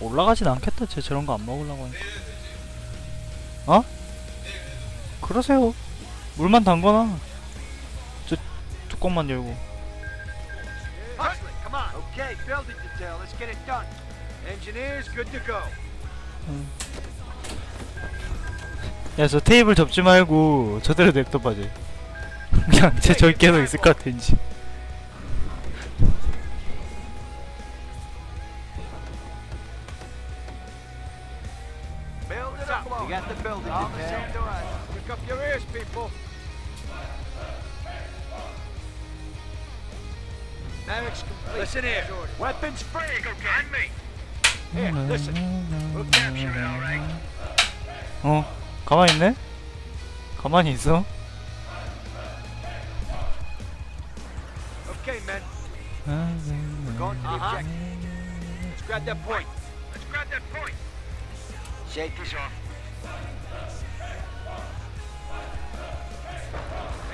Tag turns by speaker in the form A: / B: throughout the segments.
A: 올라가진 않겠다. 쟤 저런 거 안 먹으려고 하니까. 어? 그러세요. 물만 담거나. 저 뚜껑만 열고.
B: Huxley, come on. Okay, building detail. Let's get it done. Engineers, good to go.
A: 야, 저 테이블 접지 말고 저대로 냅둬봐, 쟤. 그냥 쟤 저기 계속 있을 것 같아, 왠지.
B: Listen here. Weapons free. On me. Here, listen. We'll capture it, all right?
A: 어, 가만히 있네? 가만히 있어?
B: Okay, men. We're going to the objective. Let's grab that point. Let's grab that point. Safety's off.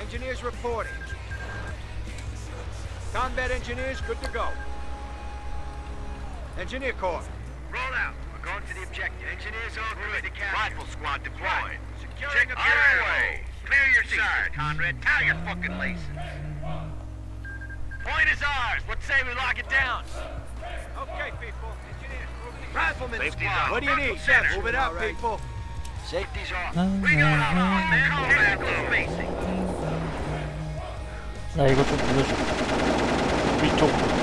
B: Engineers reporting. Combat engineers, good to go. Engineer Corps.
C: Roll out. We're going to the objective. Engineers all good. The Rifle squad deployed.
B: Securing
C: Check
B: the
C: airway. Clear your side, Conrad. Tie your fucking laces. Point is ours. What say we lock it down?
B: Okay, people. Engineers, moving. Rifleman squad.
C: On.
B: What do you need?
C: Center.
B: Move it out, right. people. Safety's off.
A: Oh,
C: we got our own man.
B: Oh, Combat facing. There you
C: go.
B: Pito.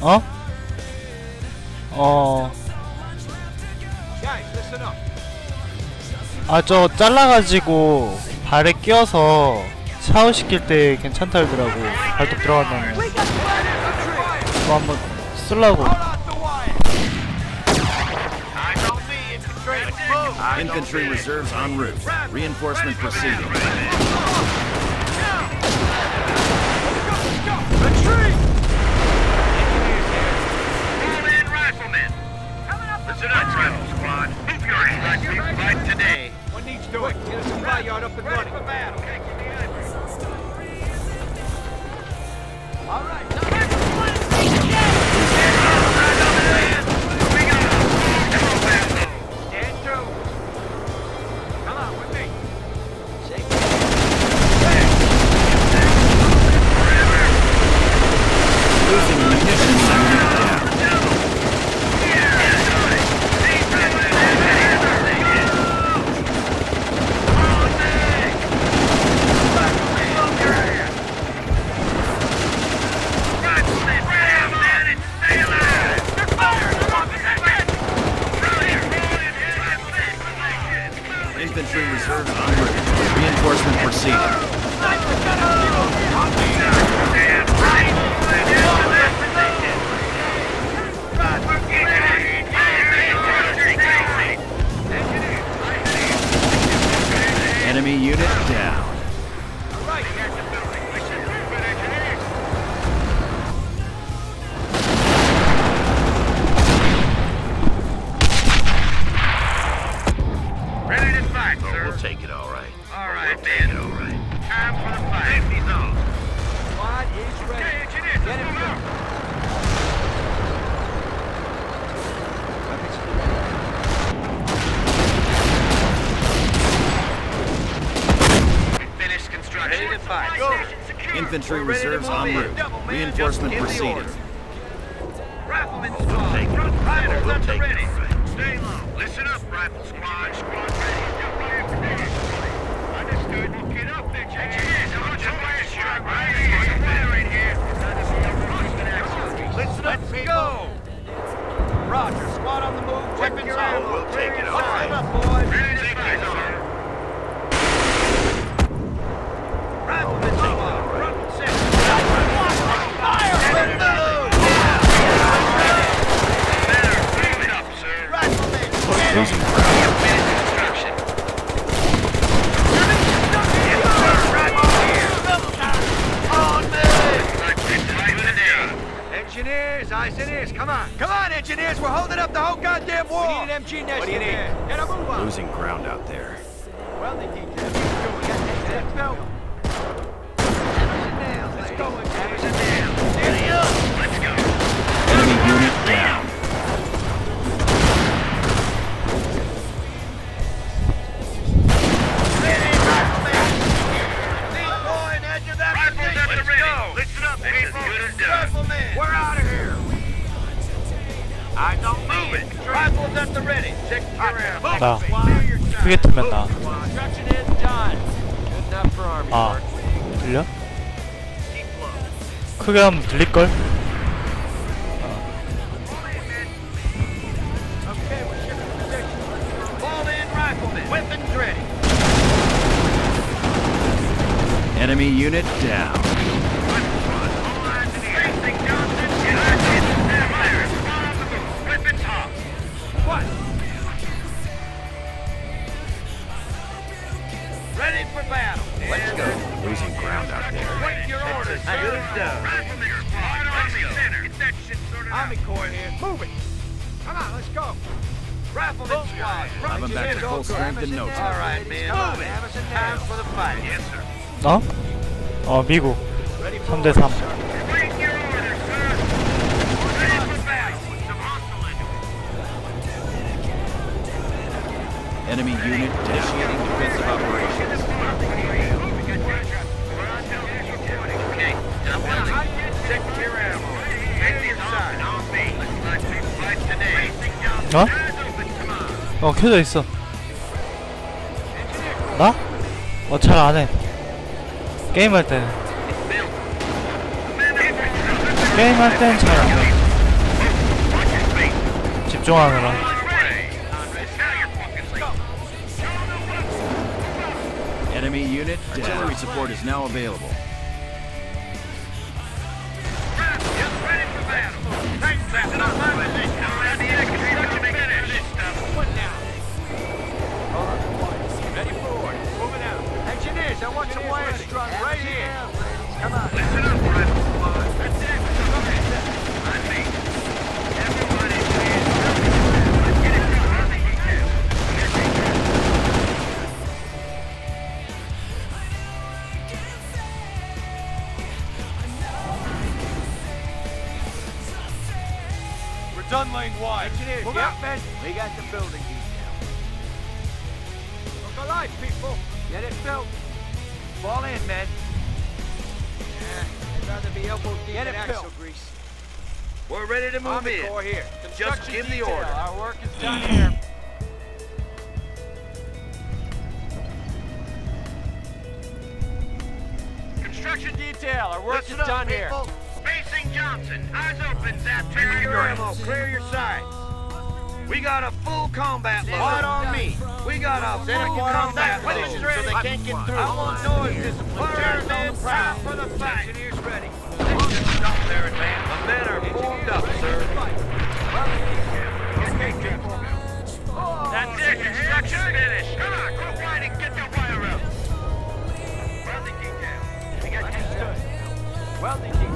A: 어? 어. 아, 저 잘라가지고 발에 껴서 샤워시킬 때 괜찮다 그러더라고. 발톱 거. 그거 한번
C: move.
D: Infantry reserves en route. Reinforcement proceeding.
B: yard up and running. Ready for battle. All right, Losing
D: munitions.
E: Infantry
D: We're
E: reserves
D: move
E: en route. Reinforcement
D: Just give the
E: proceeding.
D: order. Rifleman squad.
E: take it.
D: Front fighters
E: We'll
D: at the
E: take it.
D: ready. Stay low. Listen up, rifle squad. Squad ready. Understood. Well, get up there, Engineers, I want you to fire strike right here. Fire in here. Listen up,
B: Let's
D: people.
B: go. Roger. Squad on the move. Weapons
D: your
B: on.
D: ammo. We'll take it.
B: Clear
D: All
B: your
D: right.
B: side. up, boys.
D: Ready to fight, sir. Rifleman squad. Front and center.
B: Fire.
D: Ready to move. Better. Keep it up, sir.
B: Rifleman.
E: Losing ground.
D: Finish construction. Yes, sir. Rifle here. On me. Fight today.
B: Engineers, eyes and ears, come on. Come on, engineers, we're holding up the whole goddamn wall. We need an MG next What do you need? Get a move on.
E: Losing ground out there.
B: Welding detail. We got next step belt. Hammers and nails. Let's go,
D: Hammers
B: engineers.
D: and nails. Steady up. Let's go.
E: Enemy unit down.
B: We're out of here. I don't
D: Move it. Rifles at the ready. Check your ammo.
A: 나
D: Clear your sight.
A: 크게 틀면 나
B: Construction is done. Good enough for army
A: 아
B: work.
A: 들려?
D: Keep low.
A: 크게 하면 들릴걸?
B: Okay, we're shifting position.
D: Fall in, rifleman. Weapons ready.
E: Enemy unit down.
D: Ready for battle. Let's go.
E: Losing ground out there.
D: Wait your orders, sir.
B: Good as done.
D: Rifleman squad. Army center. Get that shit sorted out.
B: Army Corps here. Move it. Come on, let's go.
D: Rifleman squad.
E: I'm
D: Front
E: back to
D: and
E: full
D: center.
E: strength in no
D: All
E: time.
D: right, man.
B: Come on,
D: Move it.
B: hammers and
D: Time
B: nails.
D: for the fight. Yes, sir.
A: 어? 어 미국
B: Ready for
A: 3대 3
D: Enemy
E: unit initiating defensive operations.
A: 어? 어 켜져 있어 나? 어 잘 안해 게임할 때. 게임할 땐 잘 안해 집중하느라
E: Enemy unit down. Artillery support is now available.
B: I want some wires strung right here. Come on.
D: Listen up, squad. That's it.
B: Wide. Engineers, men. We got the building detail. Look alive, people. Get it built. Fall in, men. Yeah, I'd rather be elbow deep Get
D: in
B: it
D: axle
B: built. grease.
D: We're ready to move
B: Army
D: in.
B: Corps here.
D: Just give the
B: detail.
D: order.
B: Our work is done here. Construction detail. Our work
D: Listen
B: is
D: up,
B: done here.
D: people. Facing Johnson. Eyes open, Zap. Check
B: Clear
D: your
B: your
D: ammo.
B: ammo. Clear your sights. We got a full combat load. Right on me. We got a full combat load. So they can't get through. I want noise discipline. Our men proud for the fight. Engineers ready. Stop there, man. The men are formed up, sir. That's it. Construction finished. Come on, go fight and get the wire up. Welding detail. We got Welding detail.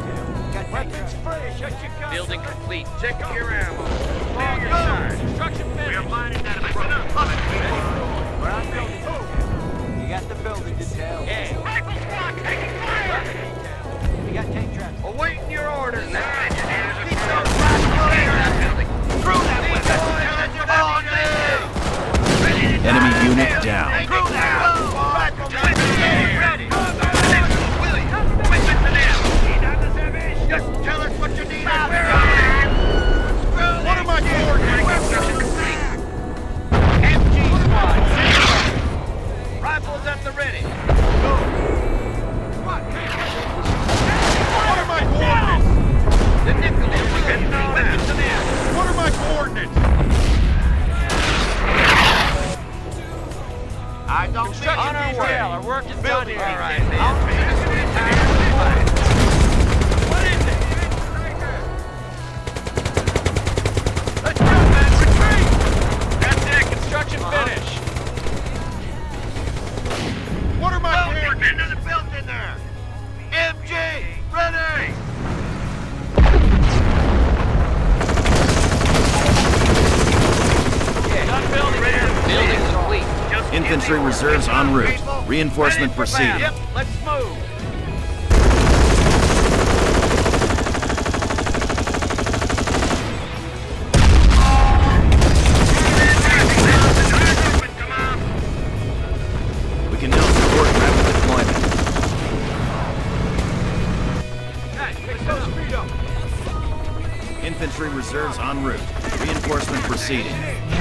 B: Got weapons free. Shut your guns. Building complete. Check your ammo. Clear your. Construction finished. We are mining that We're on building detail. You got the building detail. Yeah. Rifle squad taking fire. We got tank traps. Awaiting your orders now. Keep those rifles in that. Through that weapon. On me.
D: Enemy unit down. Reinforcement proceeding.
B: Yep, let's move.
D: We can now support rapid deployment. Infantry reserves en route. Reinforcement proceeding.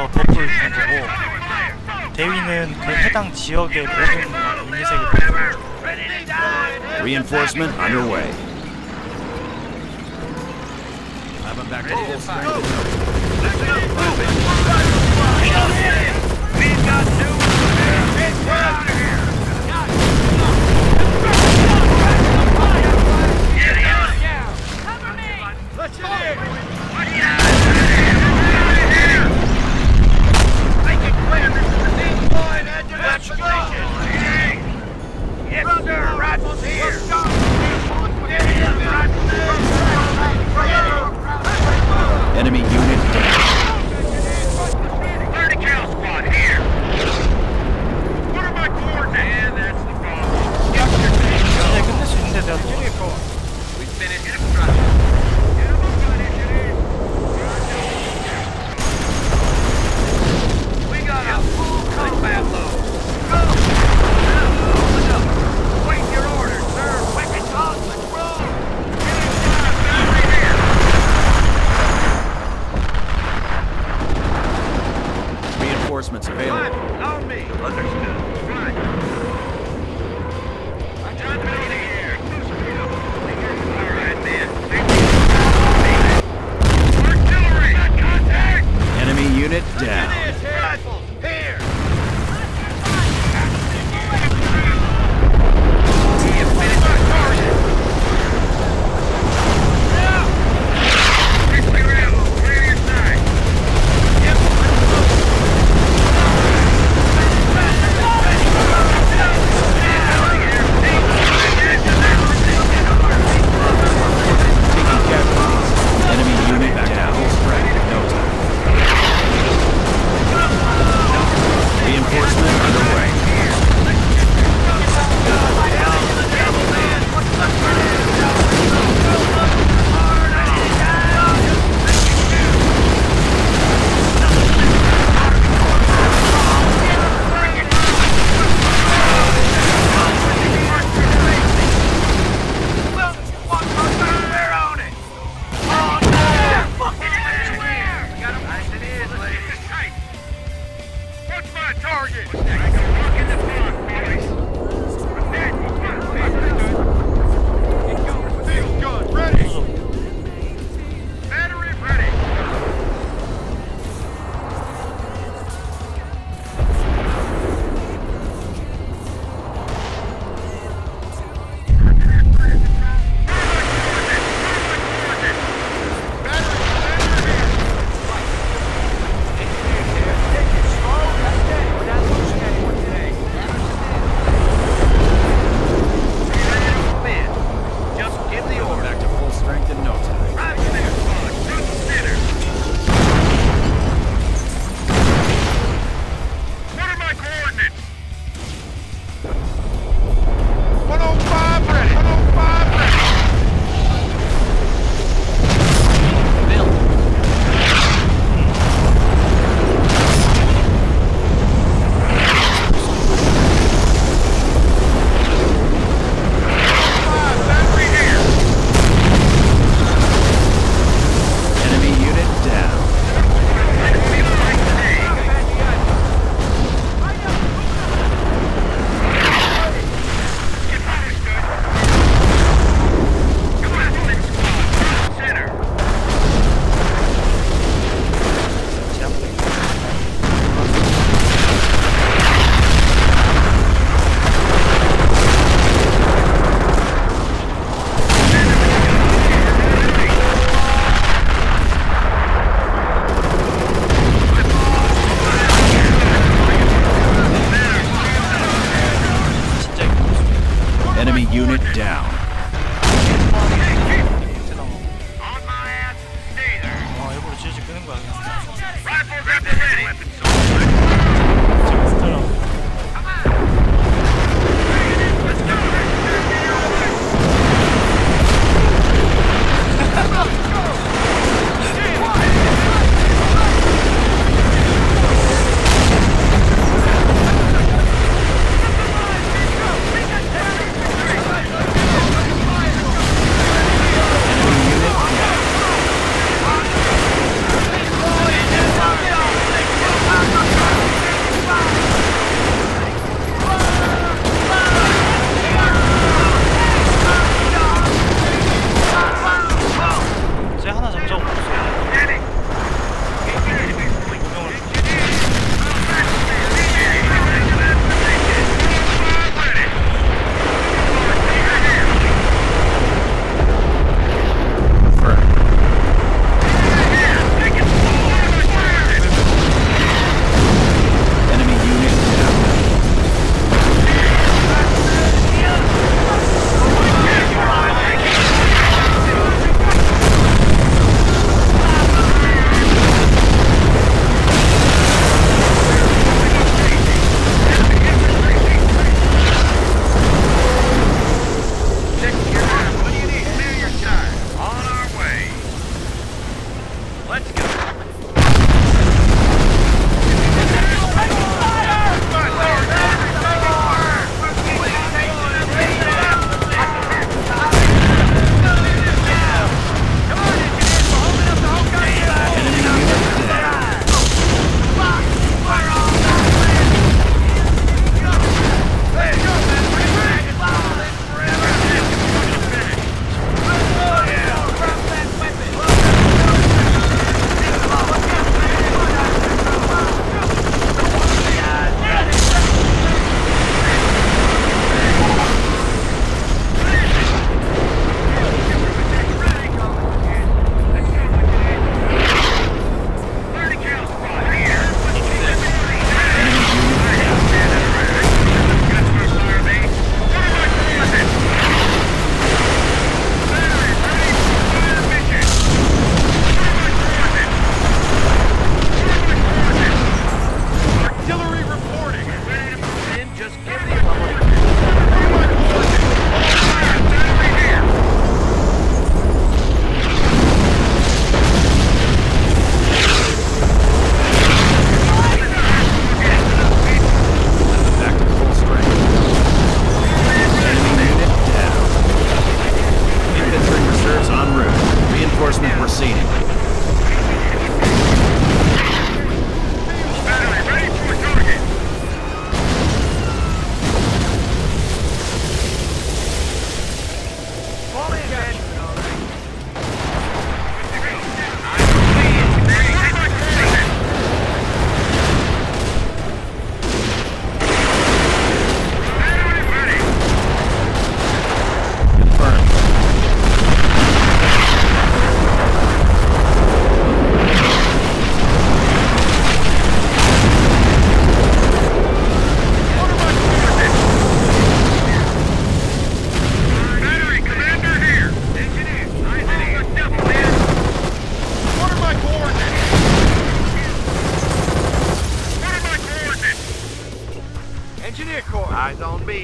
A: 대해서 버프를 주는 거고 대위는 그 해당 지역의 모든 유닛에게 버프를 줘
E: Reinforcement underway.
F: I'm a
D: back to full strength. We've got
E: to get out
D: of here.
E: Get out!
D: Cover me! Let's get in!
A: Landers is a deep
G: Enemy unit 30 cal squad here. What are my coordinates?
A: that's the problem. Yep, you're taking this. Give me a call. We finished construction. We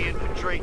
A: infantry.